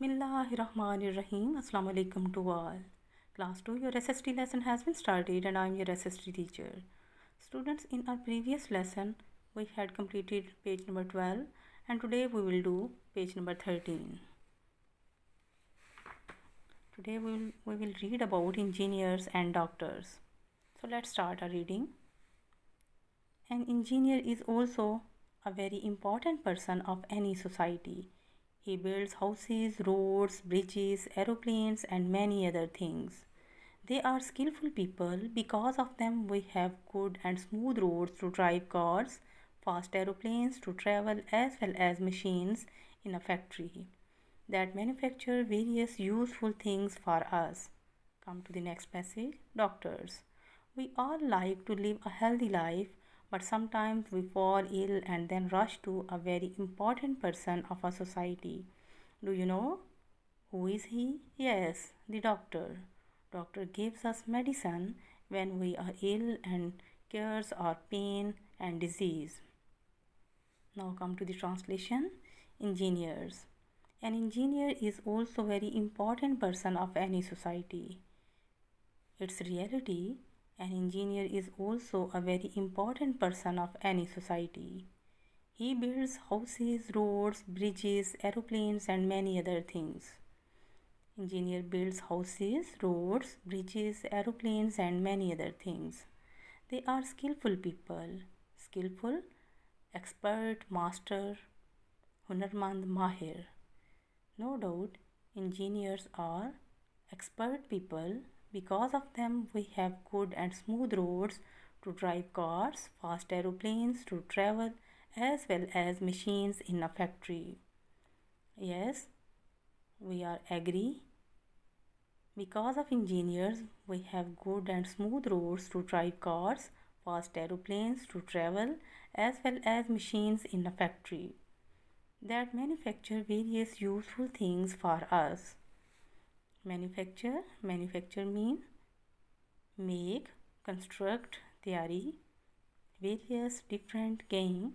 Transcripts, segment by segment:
Bismillahirrahmanirrahim. Assalamu alaikum to all. Class 2, your SST lesson has been started and I am your SST teacher. Students, in our previous lesson, we had completed page number 12 and today we will do page number 13. Today we will, we will read about engineers and doctors. So let's start our reading. An engineer is also a very important person of any society he builds houses, roads, bridges, aeroplanes, and many other things. They are skillful people. Because of them, we have good and smooth roads to drive cars, fast aeroplanes to travel, as well as machines in a factory that manufacture various useful things for us. Come to the next passage. Doctors. We all like to live a healthy life but sometimes we fall ill and then rush to a very important person of our society. Do you know? Who is he? Yes, the doctor. Doctor gives us medicine when we are ill and cures our pain and disease. Now come to the translation. Engineers. An engineer is also very important person of any society. Its reality an engineer is also a very important person of any society. He builds houses, roads, bridges, aeroplanes, and many other things. Engineer builds houses, roads, bridges, aeroplanes, and many other things. They are skillful people. Skillful, expert, master, Hunarmand, Mahir. No doubt, engineers are expert people because of them, we have good and smooth roads to drive cars, fast aeroplanes to travel, as well as machines in a factory. Yes, we are agree. Because of engineers, we have good and smooth roads to drive cars, fast aeroplanes to travel, as well as machines in a factory that manufacture various useful things for us manufacture manufacture mean make construct theory various different game.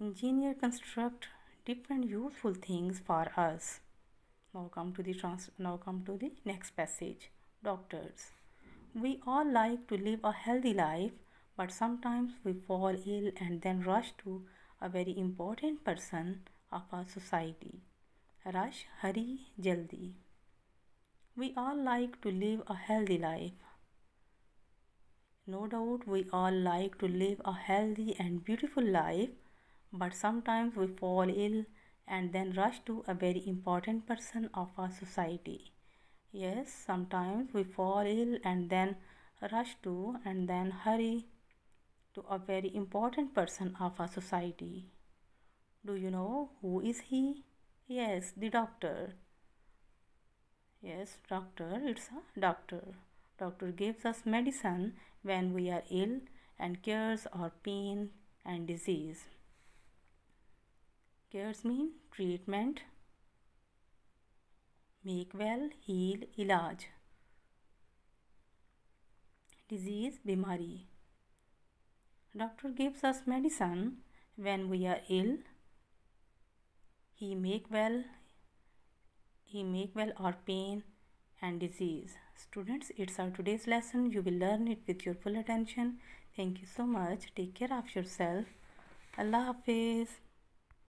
Engineer construct different useful things for us. Now come to the trans now come to the next passage. Doctors we all like to live a healthy life but sometimes we fall ill and then rush to a very important person of our society Rush, hurry, jaldi. We all like to live a healthy life. No doubt we all like to live a healthy and beautiful life, but sometimes we fall ill and then rush to a very important person of our society. Yes, sometimes we fall ill and then rush to and then hurry to a very important person of our society. Do you know who is he? Yes, the doctor. Yes, doctor, it's a doctor. Doctor gives us medicine when we are ill and cures our pain and disease. Cures mean treatment. Make well, heal, ilaj. Disease, bimari. Doctor gives us medicine when we are ill he make well he make well our pain and disease. Students it's our today's lesson. You will learn it with your full attention. Thank you so much. Take care of yourself. Allah hafiz